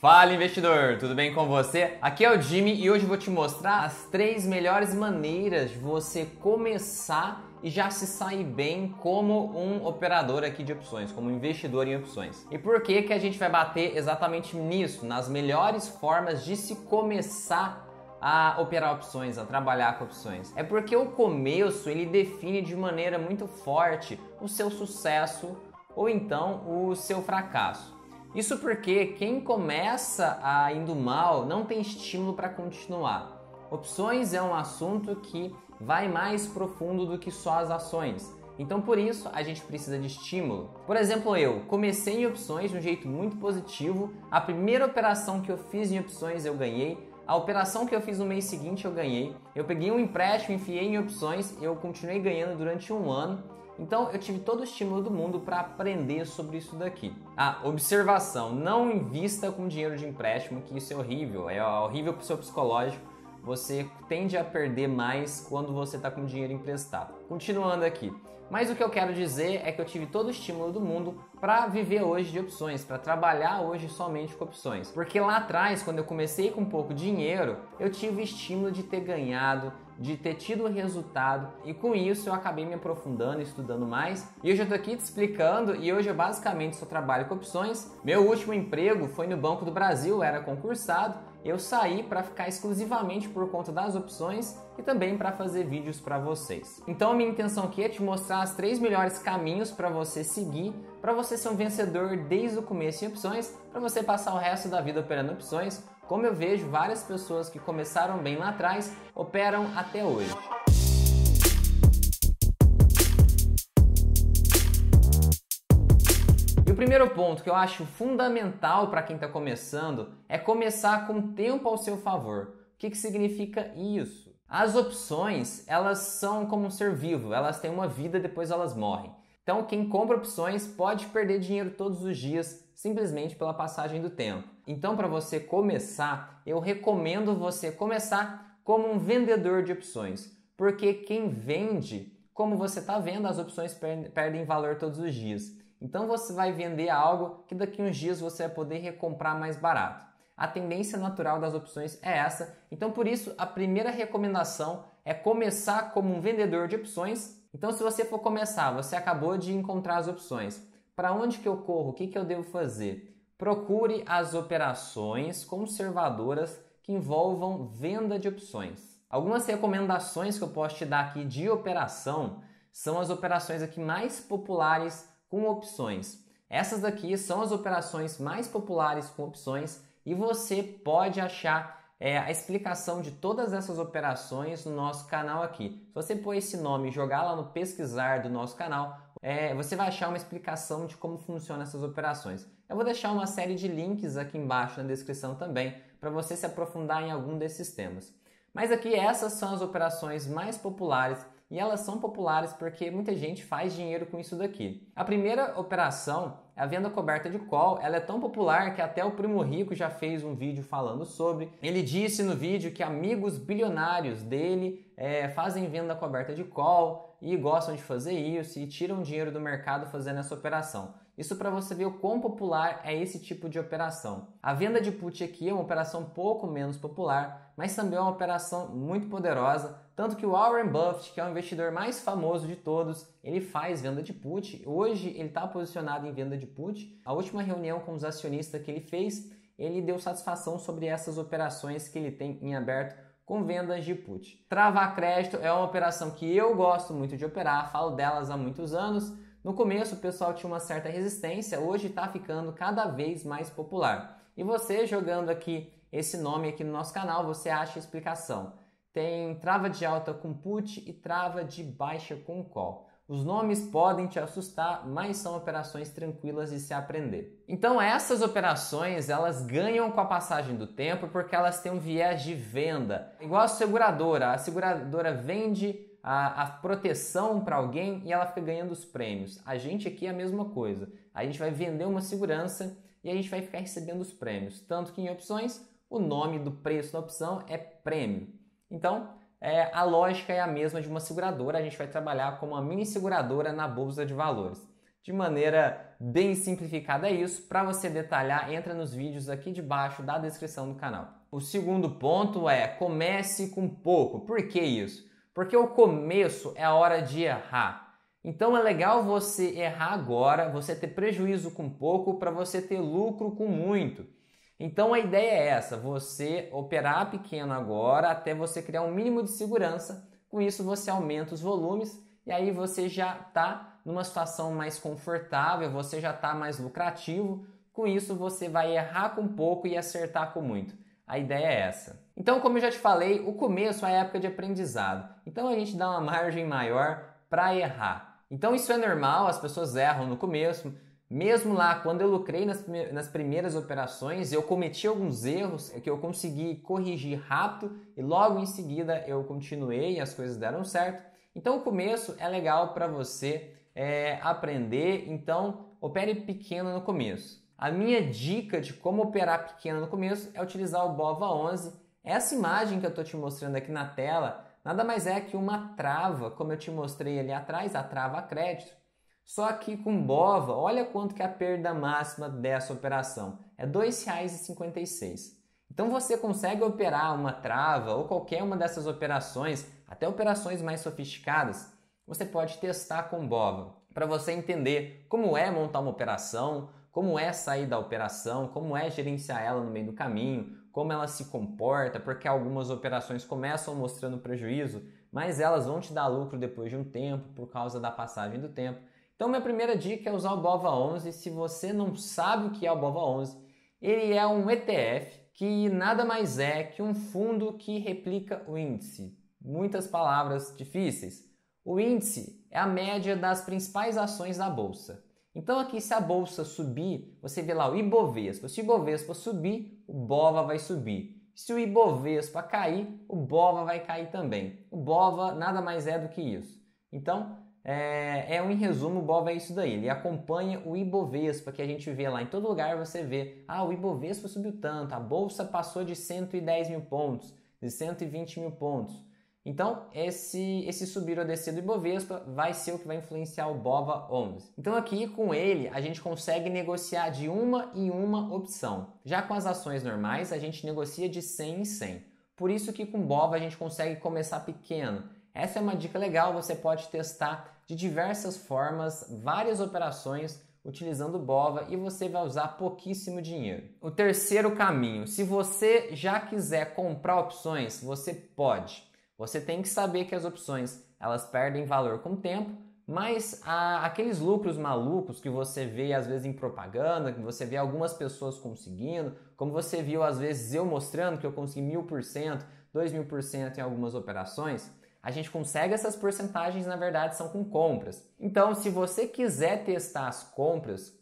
Fala investidor, tudo bem com você? Aqui é o Jimmy e hoje vou te mostrar as três melhores maneiras de você começar e já se sair bem como um operador aqui de opções, como investidor em opções. E por que que a gente vai bater exatamente nisso, nas melhores formas de se começar a operar opções, a trabalhar com opções? É porque o começo ele define de maneira muito forte o seu sucesso ou então o seu fracasso. Isso porque quem começa a indo mal não tem estímulo para continuar. Opções é um assunto que vai mais profundo do que só as ações. Então por isso a gente precisa de estímulo. Por exemplo, eu comecei em opções de um jeito muito positivo. A primeira operação que eu fiz em opções eu ganhei. A operação que eu fiz no mês seguinte eu ganhei. Eu peguei um empréstimo, enfiei em opções, eu continuei ganhando durante um ano. Então eu tive todo o estímulo do mundo para aprender sobre isso daqui. A observação: não invista com dinheiro de empréstimo, que isso é horrível, é horrível para o seu psicológico. Você tende a perder mais quando você está com dinheiro emprestado. Continuando aqui. Mas o que eu quero dizer é que eu tive todo o estímulo do mundo para viver hoje de opções, para trabalhar hoje somente com opções. Porque lá atrás, quando eu comecei com pouco dinheiro, eu tive estímulo de ter ganhado, de ter tido resultado e com isso eu acabei me aprofundando, estudando mais. E hoje eu tô aqui te explicando e hoje eu basicamente só trabalho com opções. Meu último emprego foi no Banco do Brasil, era concursado. Eu saí para ficar exclusivamente por conta das opções e também para fazer vídeos para vocês. Então a minha intenção aqui é te mostrar os três melhores caminhos para você seguir, para você ser um vencedor desde o começo em opções, para você passar o resto da vida operando opções como eu vejo várias pessoas que começaram bem lá atrás, operam até hoje. Primeiro ponto que eu acho fundamental para quem está começando é começar com tempo ao seu favor. O que, que significa isso? As opções, elas são como um ser vivo, elas têm uma vida depois elas morrem. Então, quem compra opções pode perder dinheiro todos os dias simplesmente pela passagem do tempo. Então, para você começar, eu recomendo você começar como um vendedor de opções, porque quem vende, como você está vendo, as opções perdem valor todos os dias. Então, você vai vender algo que daqui uns dias você vai poder recomprar mais barato. A tendência natural das opções é essa, então por isso a primeira recomendação é começar como um vendedor de opções. Então, se você for começar, você acabou de encontrar as opções para onde que eu corro? O que, que eu devo fazer? Procure as operações conservadoras que envolvam venda de opções. Algumas recomendações que eu posso te dar aqui de operação são as operações aqui mais populares com opções. Essas daqui são as operações mais populares com opções e você pode achar é, a explicação de todas essas operações no nosso canal aqui. Se você pôr esse nome e jogar lá no pesquisar do nosso canal, é, você vai achar uma explicação de como funcionam essas operações. Eu vou deixar uma série de links aqui embaixo na descrição também para você se aprofundar em algum desses temas. Mas aqui essas são as operações mais populares e elas são populares porque muita gente faz dinheiro com isso daqui. A primeira operação a venda coberta de call. Ela é tão popular que até o Primo Rico já fez um vídeo falando sobre. Ele disse no vídeo que amigos bilionários dele é, fazem venda coberta de call e gostam de fazer isso e tiram dinheiro do mercado fazendo essa operação. Isso para você ver o quão popular é esse tipo de operação. A venda de put aqui é uma operação pouco menos popular, mas também é uma operação muito poderosa, tanto que o Warren Buffett, que é o investidor mais famoso de todos, ele faz venda de put. Hoje ele está posicionado em venda de put. A última reunião com os acionistas que ele fez, ele deu satisfação sobre essas operações que ele tem em aberto com vendas de put. Travar crédito é uma operação que eu gosto muito de operar, falo delas há muitos anos. No começo o pessoal tinha uma certa resistência, hoje está ficando cada vez mais popular. E você jogando aqui esse nome aqui no nosso canal, você acha a explicação. Tem trava de alta com put e trava de baixa com call. Os nomes podem te assustar, mas são operações tranquilas de se aprender. Então essas operações elas ganham com a passagem do tempo porque elas têm um viés de venda. Igual a seguradora, a seguradora vende a, a proteção para alguém e ela fica ganhando os prêmios. A gente aqui é a mesma coisa. A gente vai vender uma segurança e a gente vai ficar recebendo os prêmios. Tanto que em opções, o nome do preço da opção é prêmio. Então, é, a lógica é a mesma de uma seguradora. A gente vai trabalhar como uma mini seguradora na bolsa de valores. De maneira bem simplificada é isso. Para você detalhar, entra nos vídeos aqui debaixo da descrição do canal. O segundo ponto é comece com pouco. Por que isso? Porque o começo é a hora de errar. Então é legal você errar agora, você ter prejuízo com pouco para você ter lucro com muito. Então a ideia é essa: você operar pequeno agora até você criar um mínimo de segurança. Com isso você aumenta os volumes e aí você já está numa situação mais confortável, você já está mais lucrativo. Com isso você vai errar com pouco e acertar com muito. A ideia é essa. Então, como eu já te falei, o começo é a época de aprendizado. Então a gente dá uma margem maior para errar. Então isso é normal, as pessoas erram no começo. Mesmo lá, quando eu lucrei nas, primeiras operações, eu cometi alguns erros que eu consegui corrigir rápido e logo em seguida eu continuei e as coisas deram certo. Então o começo é legal para você é, aprender, então opere pequeno no começo. A minha dica de como operar pequeno no começo é utilizar o BOVA 11. Essa imagem que eu estou te mostrando aqui na tela nada mais é que uma trava, como eu te mostrei ali atrás, a trava crédito. Só que com BOVA, olha quanto que é a perda máxima dessa operação. É R$ 2,56. Então você consegue operar uma trava ou qualquer uma dessas operações, até operações mais sofisticadas, você pode testar com BOVA, para você entender como é montar uma operação, como é sair da operação, como é gerenciar ela no meio do caminho, como ela se comporta, porque algumas operações começam mostrando prejuízo, mas elas vão te dar lucro depois de um tempo por causa da passagem do tempo. Então, minha primeira dica é usar o BOVA 11. Se você não sabe o que é o BOVA 11, ele é um ETF que nada mais é que um fundo que replica o índice. Muitas palavras difíceis. O índice é a média das principais ações da bolsa. Então aqui se a bolsa subir, você vê lá o Ibovespa. Se o Ibovespa subir, o BOVA vai subir. Se o Ibovespa cair, o BOVA vai cair também. O BOVA nada mais é do que isso. Então, é, é um em resumo, o BOVA é isso daí. Ele acompanha o Ibovespa, que a gente vê lá em todo lugar, você vê, ah, o Ibovespa subiu tanto, a bolsa passou de 110 mil pontos, de 120 mil pontos. Então, esse, esse subir ou descer do Ibovespa vai ser o que vai influenciar o BOVA 11. Então, aqui com ele, a gente consegue negociar de uma em uma opção. Já com as ações normais, a gente negocia de 100 em 100. Por isso que com BOVA a gente consegue começar pequeno. Essa é uma dica legal, você pode testar de diversas formas, várias operações utilizando BOVA e você vai usar pouquíssimo dinheiro. O terceiro caminho, se você já quiser comprar opções, você pode. Você tem que saber que as opções elas perdem valor com o tempo, mas a, aqueles lucros malucos que você vê às vezes em propaganda, que você vê algumas pessoas conseguindo, como você viu às vezes eu mostrando que eu consegui mil por cento, dois mil por cento em algumas operações, a gente consegue essas porcentagens, na verdade, são com compras. Então, se você quiser testar as compras,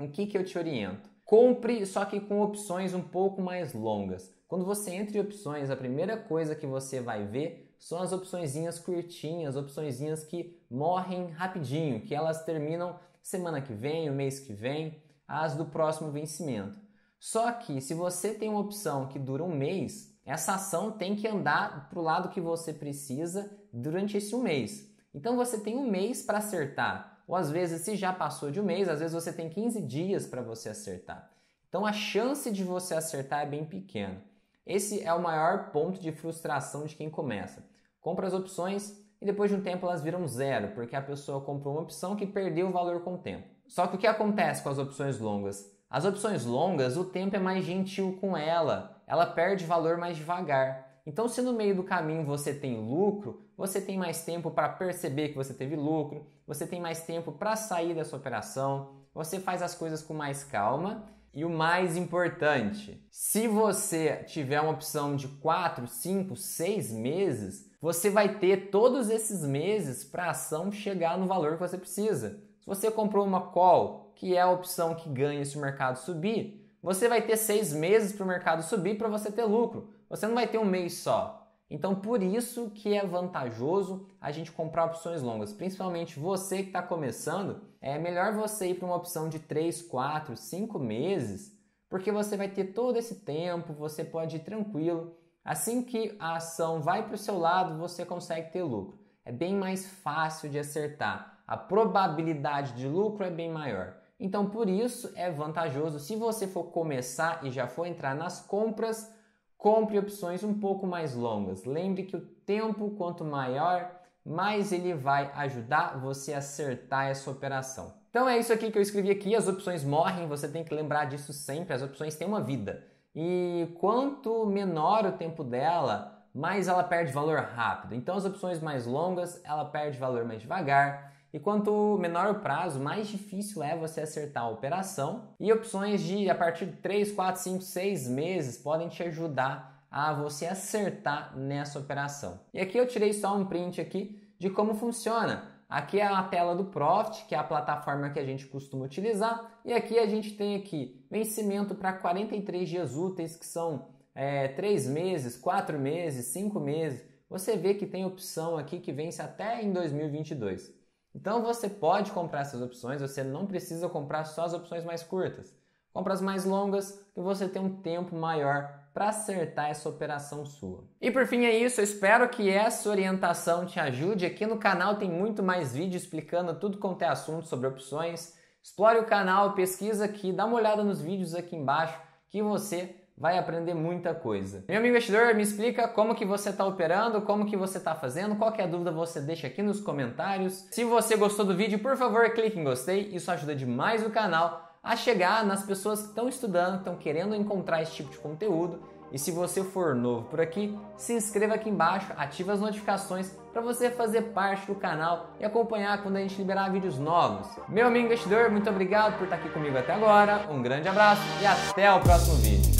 o que, que eu te oriento? Compre, só que com opções um pouco mais longas. Quando você entra em opções, a primeira coisa que você vai ver são as opçõezinhas curtinhas, opçõezinhas que morrem rapidinho, que elas terminam semana que vem, o mês que vem, as do próximo vencimento. Só que se você tem uma opção que dura um mês, essa ação tem que andar para o lado que você precisa durante esse um mês. Então você tem um mês para acertar. Ou às vezes, se já passou de um mês, às vezes você tem 15 dias para você acertar. Então a chance de você acertar é bem pequena. Esse é o maior ponto de frustração de quem começa. Compra as opções e depois de um tempo elas viram zero, porque a pessoa comprou uma opção que perdeu o valor com o tempo. Só que o que acontece com as opções longas? As opções longas, o tempo é mais gentil com ela, ela perde valor mais devagar. Então, se no meio do caminho você tem lucro, você tem mais tempo para perceber que você teve lucro, você tem mais tempo para sair dessa operação, você faz as coisas com mais calma e o mais importante, se você tiver uma opção de 4, 5, 6 meses, você vai ter todos esses meses para a ação chegar no valor que você precisa. Se você comprou uma call, que é a opção que ganha se o mercado subir, você vai ter seis meses para o mercado subir para você ter lucro. Você não vai ter um mês só. Então, por isso que é vantajoso a gente comprar opções longas, principalmente você que está começando, é melhor você ir para uma opção de 3, 4, 5 meses, porque você vai ter todo esse tempo, você pode ir tranquilo. Assim que a ação vai para o seu lado, você consegue ter lucro. É bem mais fácil de acertar. a probabilidade de lucro é bem maior. Então, por isso é vantajoso se você for começar e já for entrar nas compras, compre opções um pouco mais longas. Lembre que o tempo quanto maior, mais ele vai ajudar você a acertar essa operação. Então é isso aqui que eu escrevi aqui, as opções morrem, você tem que lembrar disso sempre, as opções têm uma vida. E quanto menor o tempo dela, mais ela perde valor rápido. Então as opções mais longas, ela perde valor mais devagar. E quanto menor o prazo, mais difícil é você acertar a operação. E opções de a partir de 3, 4, 5, 6 meses podem te ajudar a você acertar nessa operação. E aqui eu tirei só um print aqui de como funciona. Aqui é a tela do Profit, que é a plataforma que a gente costuma utilizar. E aqui a gente tem aqui vencimento para 43 dias úteis, que são é, 3 meses, 4 meses, 5 meses. Você vê que tem opção aqui que vence até em 2022. Então você pode comprar essas opções, você não precisa comprar só as opções mais curtas. Compra as mais longas que você tem um tempo maior para acertar essa operação sua. E por fim é isso, eu espero que essa orientação te ajude. Aqui no canal tem muito mais vídeo explicando tudo quanto é assunto sobre opções. Explore o canal, pesquisa aqui, dá uma olhada nos vídeos aqui embaixo que você vai aprender muita coisa. Meu amigo investidor, me explica como que você está operando, como que você está fazendo, qualquer dúvida você deixa aqui nos comentários. Se você gostou do vídeo, por favor, clique em gostei, isso ajuda demais o canal a chegar nas pessoas que estão estudando, estão querendo encontrar esse tipo de conteúdo. E se você for novo por aqui, se inscreva aqui embaixo, ative as notificações para você fazer parte do canal e acompanhar quando a gente liberar vídeos novos. Meu amigo investidor, muito obrigado por estar aqui comigo até agora, um grande abraço e até o próximo vídeo.